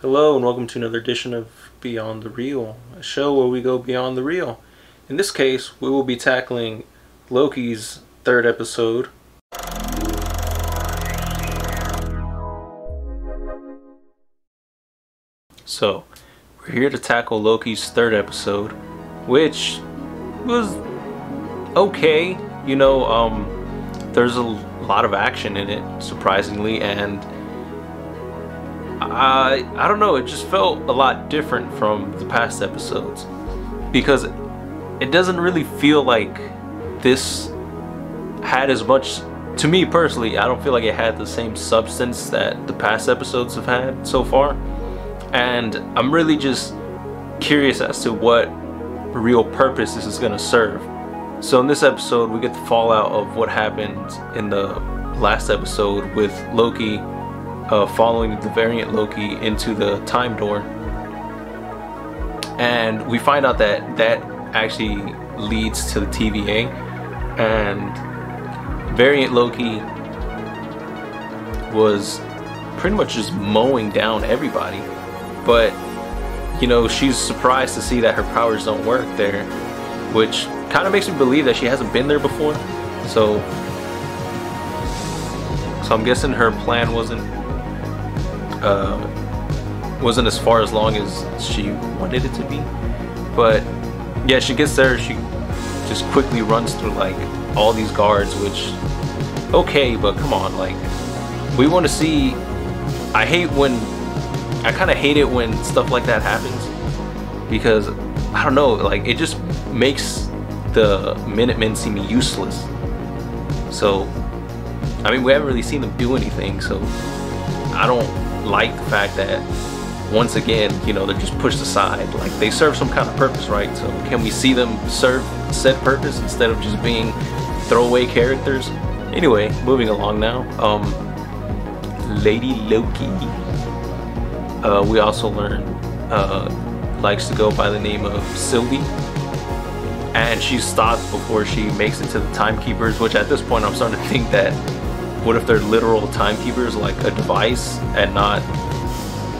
Hello and welcome to another edition of Beyond the Reel, a show where we go beyond the real. In this case, we will be tackling Loki's third episode. So, we're here to tackle Loki's third episode, which was okay. You know, um, there's a lot of action in it, surprisingly, and I I don't know. It just felt a lot different from the past episodes because it doesn't really feel like this had as much. To me personally, I don't feel like it had the same substance that the past episodes have had so far, and I'm really just curious as to what real purpose this is going to serve. So in this episode, we get the fallout of what happened in the last episode with Loki uh, following the variant Loki into the time door. And we find out that that actually leads to the TVA. And variant Loki was pretty much just mowing down everybody. But, you know, she's surprised to see that her powers don't work there, which kind of makes me believe that she hasn't been there before. So, so I'm guessing her plan wasn't uh, wasn't as far as long as she wanted it to be. But yeah, she gets there. She just quickly runs through like all these guards, which okay, but come on, like we want to see. I hate when I kind of hate it when stuff like that happens because I don't know, like it just makes the Minutemen seem useless. So, I mean, we haven't really seen them do anything, so I don't like the fact that once again, you know, they're just pushed aside. Like they serve some kind of purpose, right? So can we see them serve said purpose instead of just being throwaway characters? Anyway, moving along now. Um, Lady Loki. Uh, we also learn uh, likes to go by the name of Sylvie. And she's stopped before she makes it to the timekeepers, which at this point I'm starting to think that what if they're literal timekeepers, like a device, and not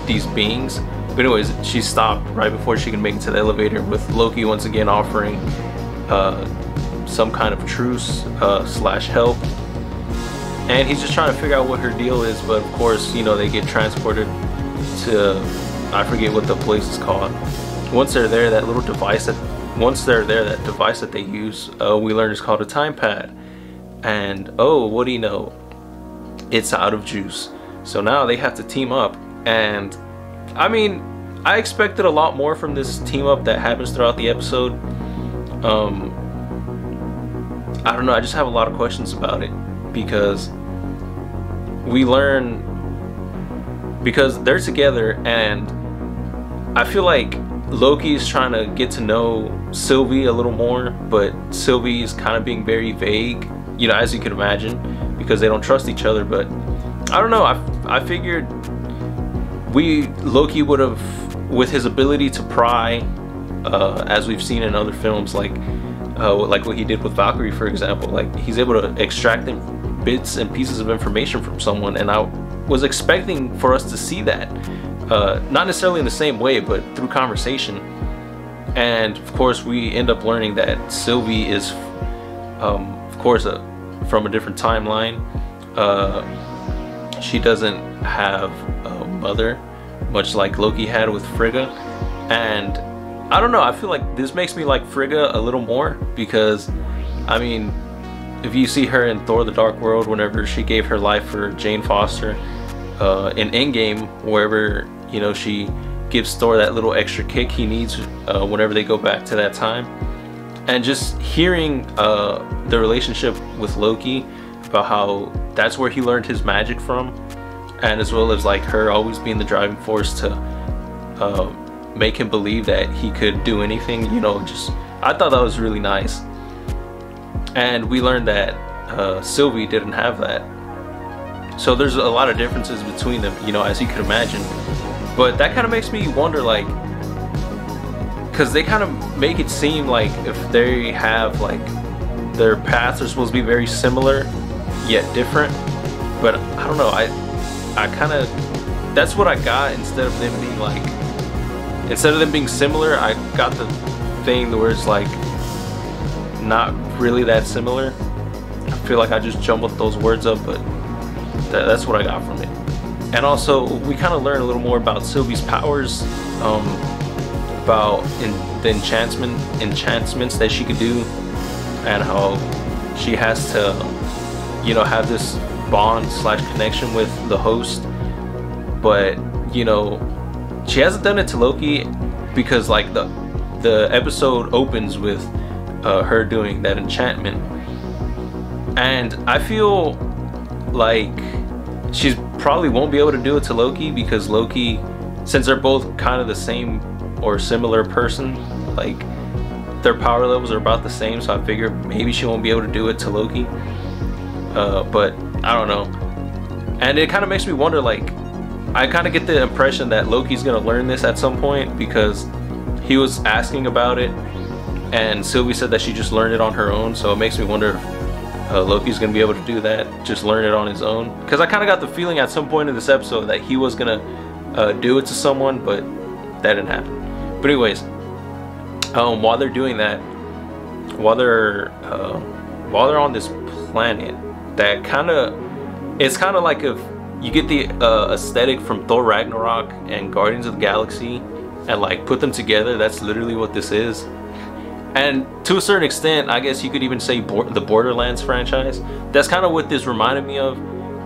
these beings? But anyways, she stopped right before she can make it to the elevator, with Loki once again offering uh, some kind of truce uh, slash help. And he's just trying to figure out what her deal is, but of course, you know, they get transported to I forget what the place is called. Once they're there, that little device that once they're there, that device that they use, uh, we learn is called a time pad. And oh, what do you know? It's out of juice. So now they have to team up. And I mean, I expected a lot more from this team up that happens throughout the episode. Um, I don't know, I just have a lot of questions about it because we learn because they're together and I feel like Loki is trying to get to know Sylvie a little more, but Sylvie is kind of being very vague, you know, as you can imagine because they don't trust each other. But I don't know. I, I figured we Loki would have, with his ability to pry, uh, as we've seen in other films, like uh, like what he did with Valkyrie, for example. Like he's able to extract bits and pieces of information from someone, and I was expecting for us to see that, uh, not necessarily in the same way, but through conversation. And of course, we end up learning that Sylvie is, um, of course, a from a different timeline. Uh, she doesn't have a mother, much like Loki had with Frigga. And I don't know, I feel like this makes me like Frigga a little more because, I mean, if you see her in Thor the Dark World, whenever she gave her life for Jane Foster, uh, in Endgame, wherever, you know, she gives Thor that little extra kick he needs uh, whenever they go back to that time and just hearing uh, the relationship with Loki about how that's where he learned his magic from, and as well as like her always being the driving force to uh, make him believe that he could do anything. You know, just I thought that was really nice. And we learned that uh, Sylvie didn't have that. So there's a lot of differences between them, you know, as you could imagine. But that kind of makes me wonder, like, because they kind of make it seem like if they have like their paths are supposed to be very similar yet different. But i don't know i i kind of that's what I got instead of them being like instead of them being similar I got the thing where it's like not really that similar. I feel like I just jumbled those words up but that, that's what I got from it. And also we kind of learn a little more about Sylvie's powers um, about in, the enchantment enchantments that she could do and how she has to you know have this bond slash connection with the host. But you know she hasn't done it to Loki because like the the episode opens with uh, her doing that enchantment. And I feel like she's probably won't be able to do it to Loki because Loki since they're both kind of the same or similar person like their power levels are about the same so I figure maybe she won't be able to do it to Loki. Uh, but I don't know. And it kind of makes me wonder like I kind of get the impression that Loki's gonna learn this at some point because he was asking about it and Sylvie said that she just learned it on her own so it makes me wonder if uh, Loki's gonna be able to do that just learn it on his own. Because I kind of got the feeling at some point in this episode that he was gonna uh, do it to someone but that didn't happen but anyways um, while they're doing that while they're uh, while they're on this planet that kind of it's kind of like if you get the uh, aesthetic from Thor Ragnarok and Guardians of the Galaxy and like put them together that's literally what this is. And to a certain extent I guess you could even say Bo the Borderlands franchise. That's kind of what this reminded me of.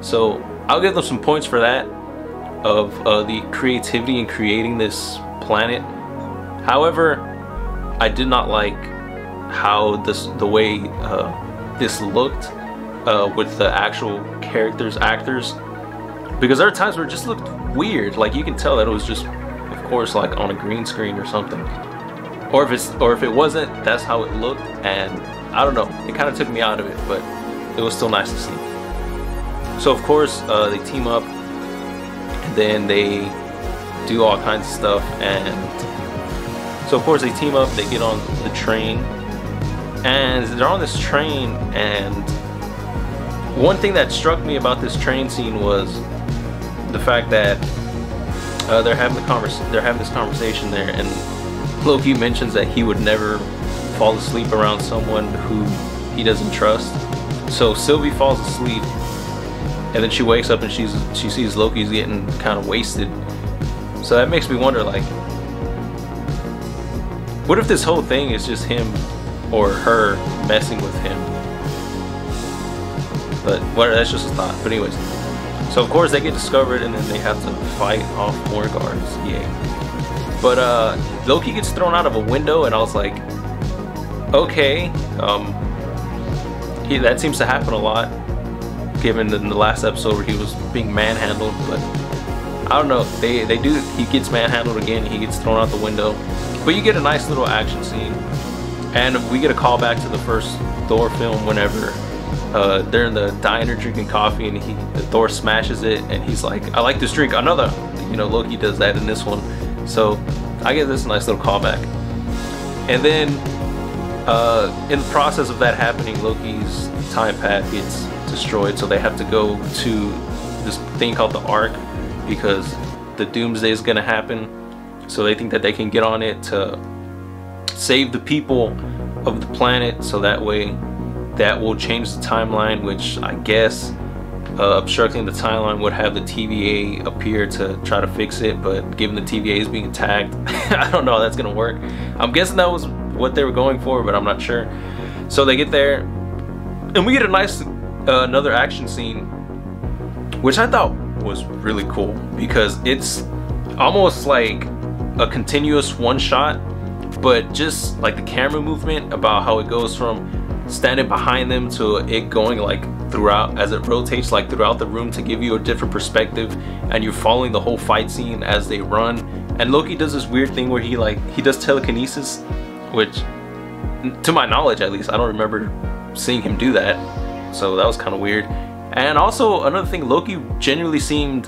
So I'll give them some points for that of uh, the creativity in creating this planet however I did not like how this the way uh, this looked uh, with the actual characters actors. Because there are times where it just looked weird. Like you can tell that it was just of course like on a green screen or something. Or if it's or if it wasn't that's how it looked and I don't know. It kind of took me out of it but it was still nice to see. So of course uh, they team up and then they do all kinds of stuff and so of course they team up they get on the train and they're on this train and one thing that struck me about this train scene was the fact that uh, they're having the convers they're having this conversation there and Loki mentions that he would never fall asleep around someone who he doesn't trust. So Sylvie falls asleep and then she wakes up and she's she sees Loki's getting kind of wasted. So that makes me wonder like what if this whole thing is just him or her messing with him? But what that's just a thought. But anyways. So of course they get discovered and then they have to fight off more guards. Yay. But uh, Loki gets thrown out of a window, and I was like, okay, um, he, that seems to happen a lot, given in the last episode where he was being manhandled. But I don't know, they they do. He gets manhandled again. He gets thrown out the window. But you get a nice little action scene, and we get a call back to the first Thor film whenever uh, they're in the diner drinking coffee and he Thor smashes it and he's like, I like this drink, another. You know, Loki does that in this one. So I get this nice little callback. And then uh, in the process of that happening, Loki's time pad gets destroyed, so they have to go to this thing called the Ark because the Doomsday is gonna happen. So they think that they can get on it to save the people of the planet, so that way that will change the timeline, which I guess uh, obstructing the timeline would have the TVA appear to try to fix it, but given the TVA is being attacked, I don't know how that's gonna work. I'm guessing that was what they were going for, but I'm not sure. So they get there, and we get a nice uh, another action scene, which I thought was really cool because it's almost like a continuous one shot, but just like the camera movement about how it goes from standing behind them to it going like throughout as it rotates like throughout the room to give you a different perspective and you're following the whole fight scene as they run. And Loki does this weird thing where he like he does telekinesis which to my knowledge at least I don't remember seeing him do that so that was kind of weird. And also another thing Loki genuinely seemed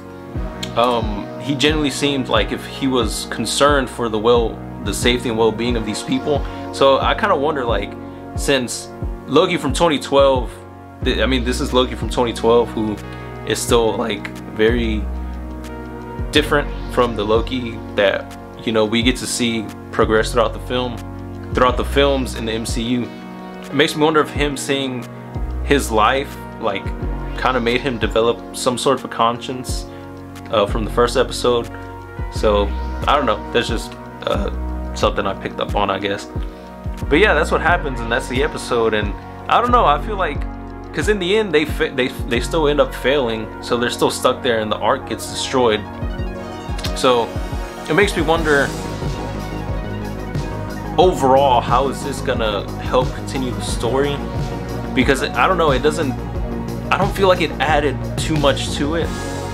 um he genuinely seemed like if he was concerned for the well the safety and well-being of these people so I kind of wonder like since Loki from 2012 I mean, this is Loki from 2012 who is still like very different from the Loki that you know we get to see progress throughout the film, throughout the films in the MCU. It makes me wonder if him seeing his life like kind of made him develop some sort of a conscience uh, from the first episode. So I don't know. That's just uh, something I picked up on, I guess. But yeah, that's what happens, and that's the episode. And I don't know. I feel like because in the end they they they still end up failing, so they're still stuck there, and the ark gets destroyed. So it makes me wonder overall how is this gonna help continue the story because I don't know it doesn't I don't feel like it added too much to it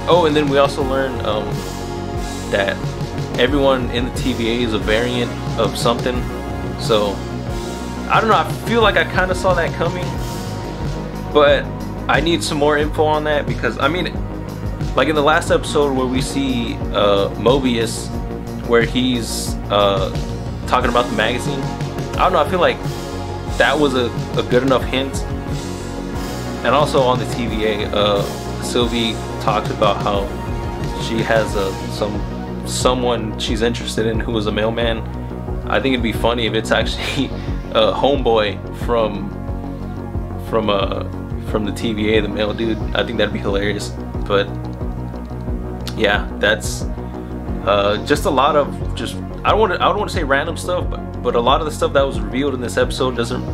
oh and then we also learned um, that everyone in the TVA is a variant of something so I don't know I feel like I kind of saw that coming but I need some more info on that because I mean like in the last episode where we see uh, Mobius where he's uh, talking about the magazine. I don't know, I feel like that was a, a good enough hint. And also on the TVA, uh, Sylvie talked about how she has a, some someone she's interested in who is a mailman. I think it'd be funny if it's actually a homeboy from from uh from the TVA, the mail dude. I think that'd be hilarious. But yeah, that's uh, just a lot of just I don't want to I don't want to say random stuff, but but a lot of the stuff that was revealed in this episode doesn't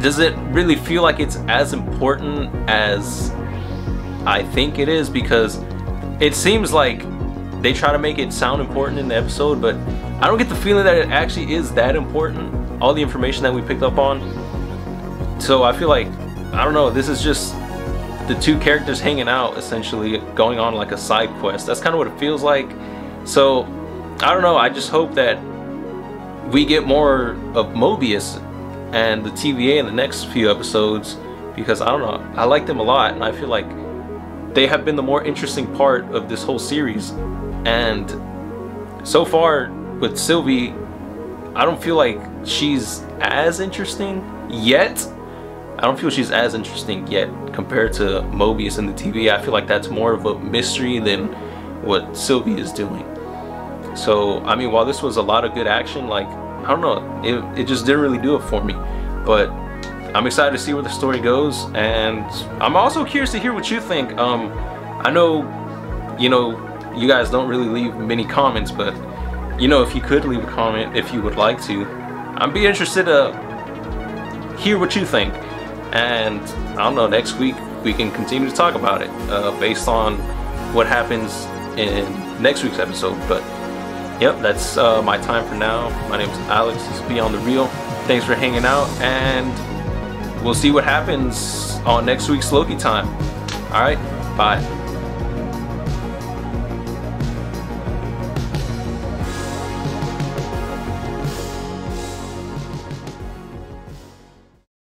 doesn't really feel like it's as important as I think it is because it seems like they try to make it sound important in the episode, but I don't get the feeling that it actually is that important. All the information that we picked up on. So I feel like I don't know. This is just the two characters hanging out, essentially going on like a side quest. That's kind of what it feels like. So I don't know. I just hope that we get more of Mobius and the TVA in the next few episodes because I don't know. I like them a lot and I feel like they have been the more interesting part of this whole series. And so far with Sylvie, I don't feel like she's as interesting yet. I don't feel she's as interesting yet compared to Mobius and the TV. I feel like that's more of a mystery than what Sylvie is doing. So, I mean, while this was a lot of good action, like, I don't know, it, it just didn't really do it for me. But I'm excited to see where the story goes, and I'm also curious to hear what you think. Um, I know, you know, you guys don't really leave many comments, but, you know, if you could leave a comment if you would like to, I'd be interested to hear what you think. And, I don't know, next week we can continue to talk about it uh, based on what happens in next week's episode. But yep, that's uh, my time for now. My name is Alex. This is Beyond the Reel. Thanks for hanging out, and we'll see what happens on next week's Loki time. All right, bye.